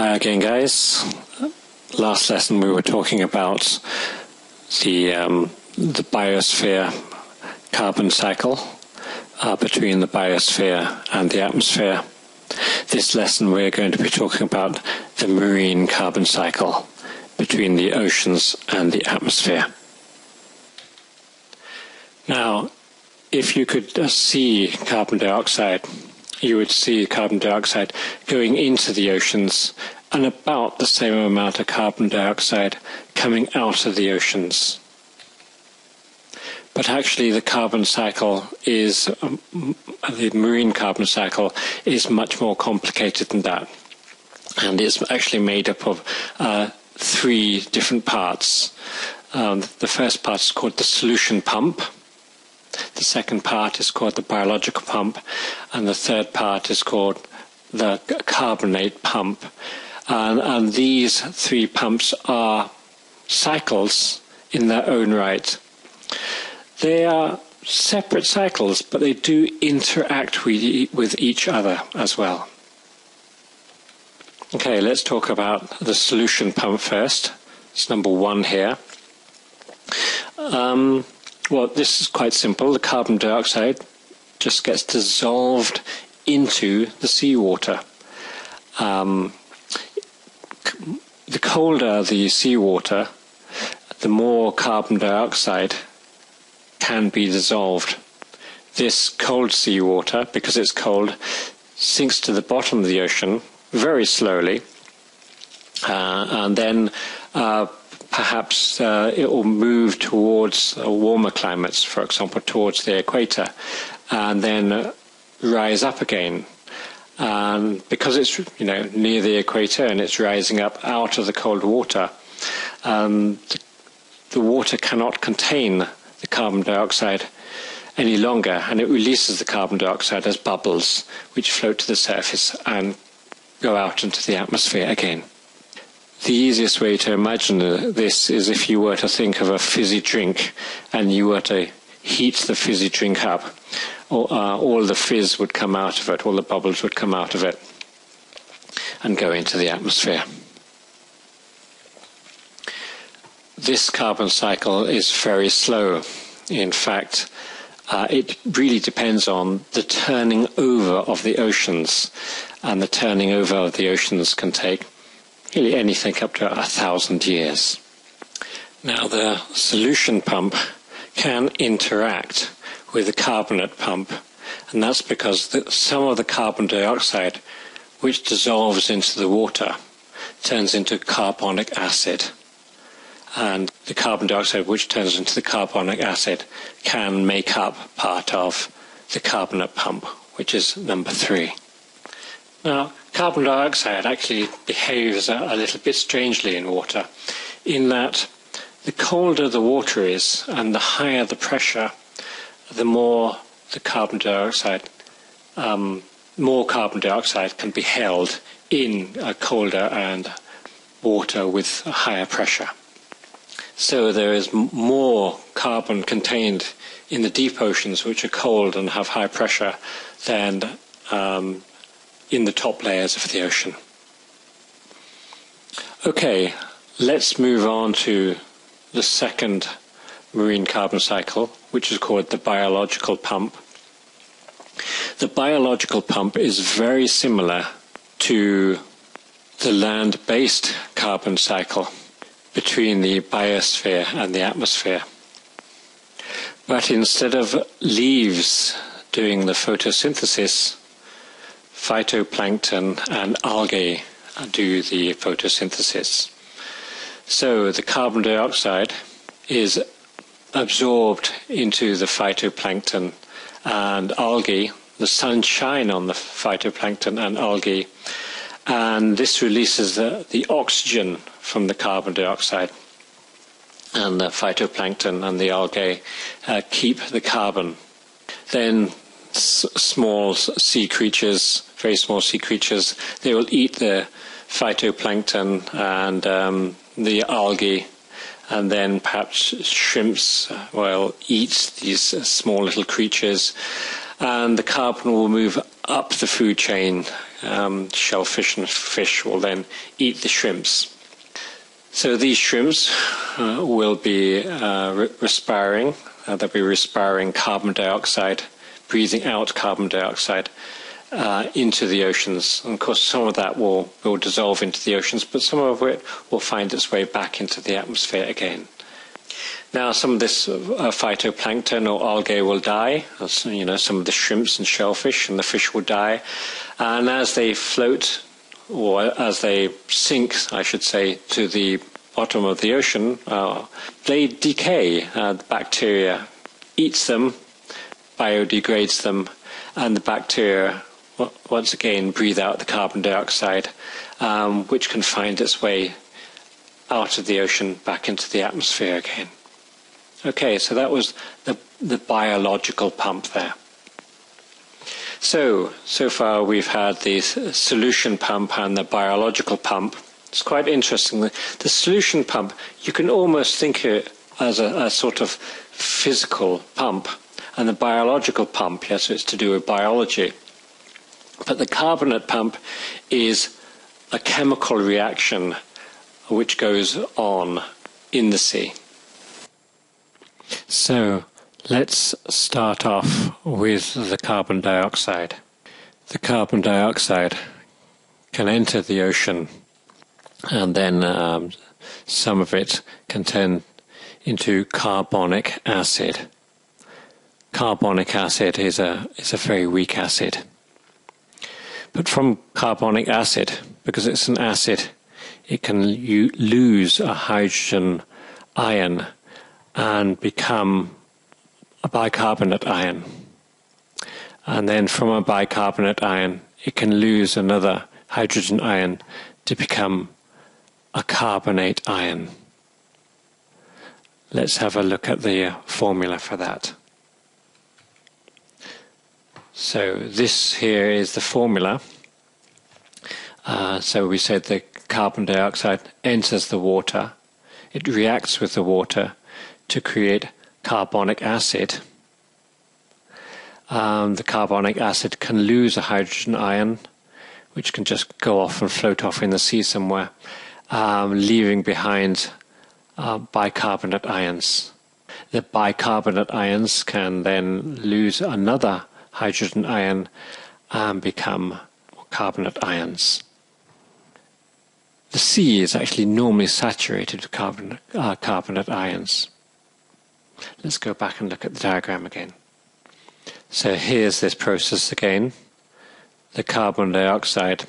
Hi again, guys. Last lesson we were talking about the um, the biosphere carbon cycle uh, between the biosphere and the atmosphere. This lesson we're going to be talking about the marine carbon cycle between the oceans and the atmosphere. Now, if you could uh, see carbon dioxide you would see carbon dioxide going into the oceans and about the same amount of carbon dioxide coming out of the oceans. But actually, the carbon cycle is, um, the marine carbon cycle is much more complicated than that. And it's actually made up of uh, three different parts. Um, the first part is called the solution pump the second part is called the biological pump, and the third part is called the carbonate pump. And, and these three pumps are cycles in their own right. They are separate cycles, but they do interact with, with each other as well. Okay, let's talk about the solution pump first. It's number one here. Um, well, this is quite simple. The carbon dioxide just gets dissolved into the seawater. Um, the colder the seawater, the more carbon dioxide can be dissolved. This cold seawater, because it's cold, sinks to the bottom of the ocean very slowly, uh, and then uh, perhaps uh, it will move towards uh, warmer climates, for example, towards the equator, and then rise up again. And because it's you know near the equator and it's rising up out of the cold water, um, the, the water cannot contain the carbon dioxide any longer, and it releases the carbon dioxide as bubbles, which float to the surface and go out into the atmosphere again. The easiest way to imagine this is if you were to think of a fizzy drink and you were to heat the fizzy drink up, uh, all the fizz would come out of it, all the bubbles would come out of it and go into the atmosphere. This carbon cycle is very slow. In fact, uh, it really depends on the turning over of the oceans, and the turning over of the oceans can take Nearly anything up to a thousand years. Now the solution pump can interact with the carbonate pump, and that's because the, some of the carbon dioxide which dissolves into the water turns into carbonic acid. And the carbon dioxide which turns into the carbonic acid can make up part of the carbonate pump, which is number three. Now, carbon dioxide actually behaves a, a little bit strangely in water, in that the colder the water is and the higher the pressure, the more the carbon dioxide, um, more carbon dioxide can be held in a colder and water with a higher pressure. So there is more carbon contained in the deep oceans, which are cold and have high pressure, than um, in the top layers of the ocean. Okay, let's move on to the second marine carbon cycle, which is called the biological pump. The biological pump is very similar to the land based carbon cycle between the biosphere and the atmosphere. But instead of leaves doing the photosynthesis, phytoplankton and algae do the photosynthesis. So the carbon dioxide is absorbed into the phytoplankton and algae, the sunshine on the phytoplankton and algae, and this releases the, the oxygen from the carbon dioxide. And the phytoplankton and the algae uh, keep the carbon. Then s- small sea creatures, very small sea creatures. They will eat the phytoplankton and um, the algae, and then perhaps shrimps will eat these uh, small little creatures, and the carbon will move up the food chain um, shellfish and fish will then eat the shrimps. So these shrimps uh, will be uh, re- respiring, uh, they'll be respiring carbon dioxide, breathing out carbon dioxide uh, into the oceans. And of course, some of that will, will dissolve into the oceans, but some of it will find its way back into the atmosphere again. Now, some of this uh, phytoplankton or algae will die. You know, some of the shrimps and shellfish and the fish will die. And as they float, or as they sink, I should say, to the bottom of the ocean, uh, they decay. Uh, the bacteria eats them, biodegrades them, and the bacteria once again breathe out the carbon dioxide, um, which can find its way out of the ocean back into the atmosphere again. Okay, so that was the, the biological pump there. So, so far we've had the solution pump and the biological pump. It's quite interesting. The, solution pump, you can almost think of it as a, a sort of physical pump. And the biological pump, yes, it's to do with biology. But the carbonate pump is a chemical reaction which goes on in the sea. So let's start off with the carbon dioxide. The carbon dioxide can enter the ocean and then um, some of it can turn into carbonic acid. Carbonic acid is a, is a very weak acid. But from carbonic acid, because it's an acid, it can lose a hydrogen ion and become a bicarbonate ion. And then from a bicarbonate ion, it can lose another hydrogen ion to become a carbonate ion. Let's have a look at the formula for that. So this here is the formula. Uh, so we said the carbon dioxide enters the water. It reacts with the water to create carbonic acid. Um, the carbonic acid can lose a hydrogen ion, which can just go off and float off in the sea somewhere, um, leaving behind uh, bicarbonate ions. The bicarbonate ions can then lose another hydrogen ion and become carbonate ions. The sea is actually normally saturated with carbon, uh, carbonate ions. Let's go back and look at the diagram again. So here's this process again. The carbon dioxide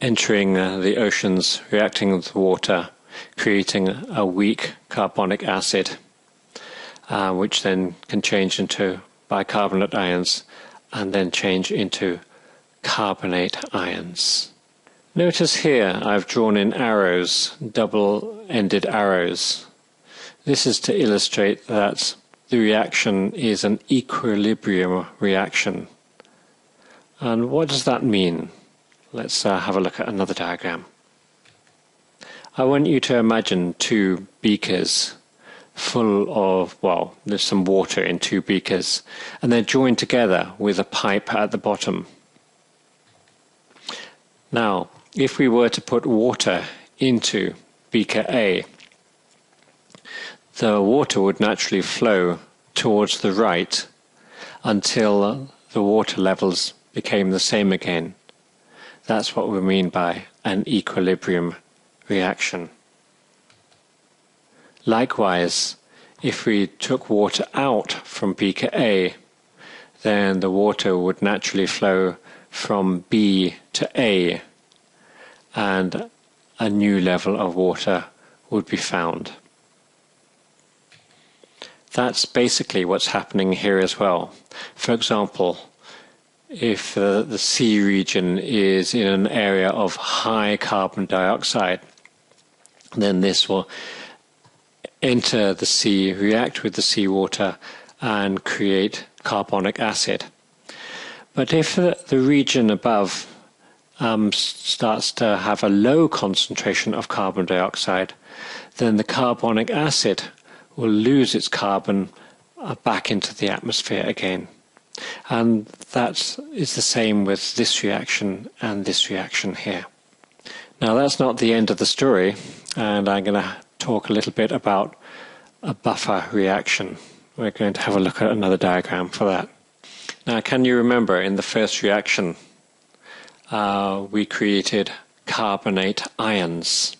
entering uh, the oceans, reacting with water, creating a weak carbonic acid, uh, which then can change into bicarbonate ions and then change into carbonate ions. Notice here I've drawn in arrows, double-ended arrows. This is to illustrate that the reaction is an equilibrium reaction. And what does that mean? Let's uh, have a look at another diagram. I want you to imagine two beakers full of, well, there's some water in two beakers, and they're joined together with a pipe at the bottom. Now, if we were to put water into beaker A, the water would naturally flow towards the right until the water levels became the same again. That's what we mean by an equilibrium reaction. Likewise, if we took water out from beaker A, then the water would naturally flow from B to A, and a new level of water would be found. That's basically what's happening here as well. For example, if uh, the sea region is in an area of high carbon dioxide, then this will enter the sea, react with the seawater, and create carbonic acid. But if the region above um, starts to have a low concentration of carbon dioxide, then the carbonic acid will lose its carbon uh, back into the atmosphere again. And that is the same with this reaction and this reaction here. Now that's not the end of the story, and I'm going to talk a little bit about a buffer reaction. We're going to have a look at another diagram for that. Now, can you remember in the first reaction, uh, we created carbonate ions?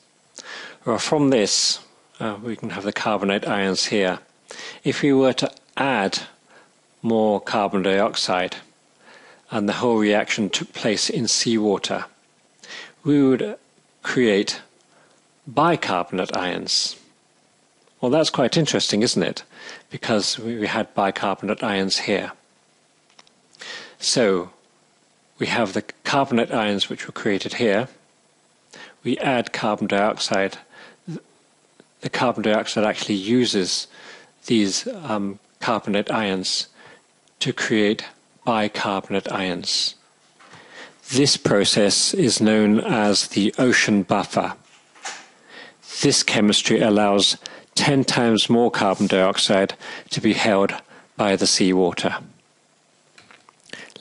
Well, from this, uh, we can have the carbonate ions here. If we were to add more carbon dioxide and the whole reaction took place in seawater, we would create bicarbonate ions. Well, that's quite interesting, isn't it? Because we had bicarbonate ions here. So we have the carbonate ions which were created here. We add carbon dioxide. The carbon dioxide actually uses these um, carbonate ions to create bicarbonate ions. This process is known as the ocean buffer. This chemistry allows 10 times more carbon dioxide to be held by the seawater.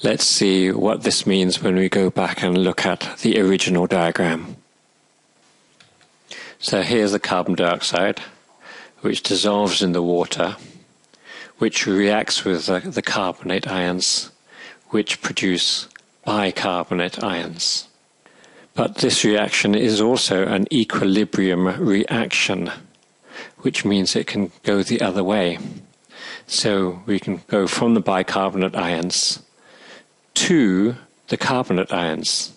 Let's see what this means when we go back and look at the original diagram. So here's the carbon dioxide, which dissolves in the water, which reacts with the, the carbonate ions, which produce bicarbonate ions. But this reaction is also an equilibrium reaction, which means it can go the other way. So we can go from the bicarbonate ions to the carbonate ions,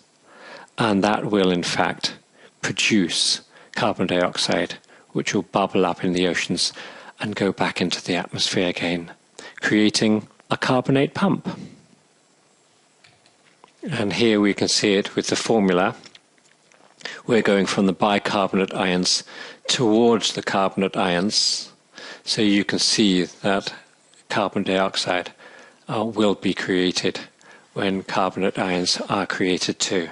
and that will in fact produce carbon dioxide, which will bubble up in the oceans and go back into the atmosphere again, creating a carbonate pump. And here we can see it with the formula. We're going from the bicarbonate ions towards the carbonate ions. So you can see that carbon dioxide uh, will be created when carbonate ions are created too.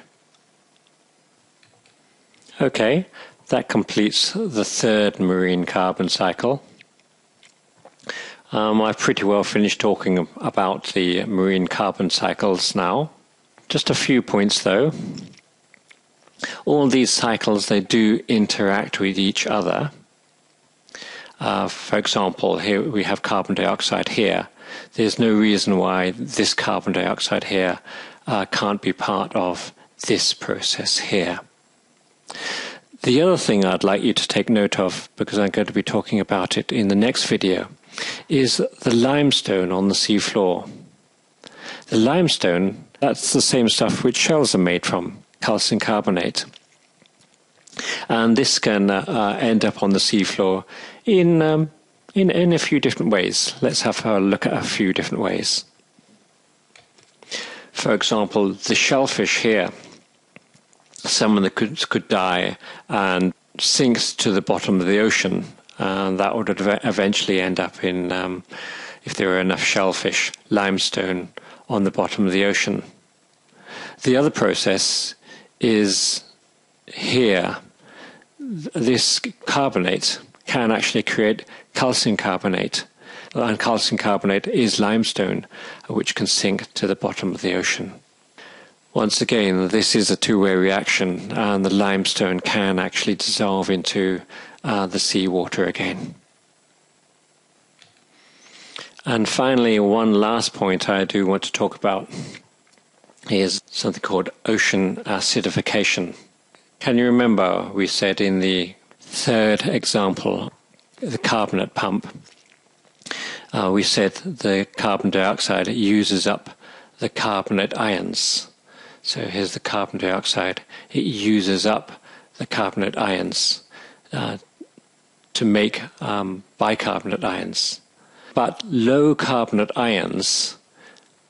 Okay, that completes the third marine carbon cycle. Um, I've pretty well finished talking about the marine carbon cycles now. Just a few points though. All these cycles, they do interact with each other. Uh, for example, here we have carbon dioxide here. There's no reason why this carbon dioxide here uh, can't be part of this process here. The other thing I'd like you to take note of, because I'm going to be talking about it in the next video, is the limestone on the seafloor. The limestone, that's the same stuff which shells are made from, calcium carbonate. And this can uh, uh, end up on the seafloor in, um, in, in a few different ways. Let's have a look at a few different ways. For example, the shellfish here, someone that could, could die and sinks to the bottom of the ocean, and that would eventually end up in, um, if there were enough shellfish, limestone on the bottom of the ocean. The other process is here. This carbonate can actually create calcium carbonate, and calcium carbonate is limestone, which can sink to the bottom of the ocean. Once again, this is a two-way reaction, and the limestone can actually dissolve into uh, the seawater again. And finally, one last point I do want to talk about is something called ocean acidification. Can you remember we said in the third example, the carbonate pump, uh, we said the carbon dioxide uses up the carbonate ions. So here's the carbon dioxide. It uses up the carbonate ions uh, to make um, bicarbonate ions. But low carbonate ions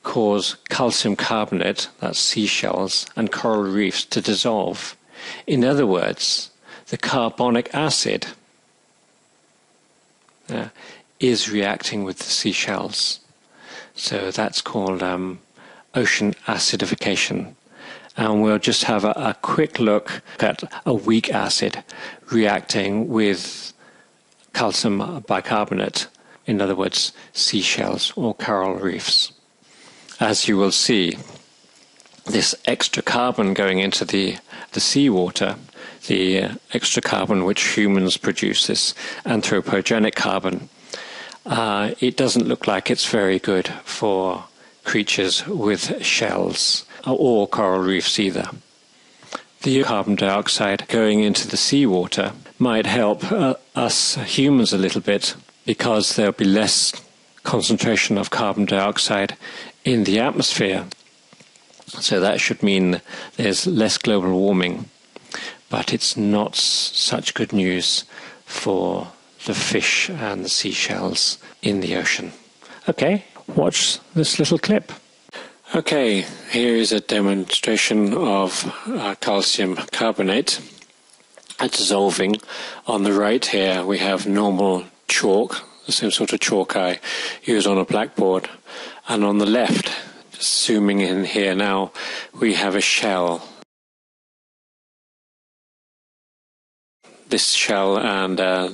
cause calcium carbonate, that's seashells, and coral reefs to dissolve. In other words, the carbonic acid uh, is reacting with the seashells. So that's called um, ocean acidification. And we'll just have a, a quick look at a weak acid reacting with calcium bicarbonate, in other words, seashells or coral reefs. As you will see, this extra carbon going into the, the seawater, the extra carbon which humans produce, this anthropogenic carbon, uh, it doesn't look like it's very good for creatures with shells or coral reefs either. The carbon dioxide going into the seawater might help uh, us humans a little bit because there'll be less concentration of carbon dioxide in the atmosphere. So that should mean there's less global warming. But it's not such good news for the fish and the seashells in the ocean. Okay, watch this little clip. Okay, here is a demonstration of uh, calcium carbonate dissolving. On the right here we have normal chalk, the same sort of chalk I use on a blackboard. And on the left, just zooming in here now, we have a shell. This shell and uh,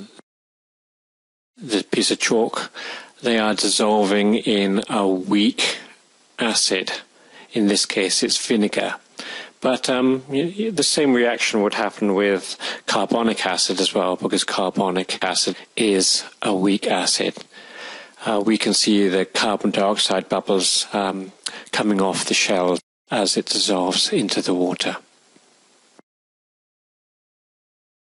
the piece of chalk, they are dissolving in a weak acid. In this case, it's vinegar. But um, the same reaction would happen with carbonic acid as well, because carbonic acid is a weak acid. Uh, we can see the carbon dioxide bubbles um, coming off the shell as it dissolves into the water.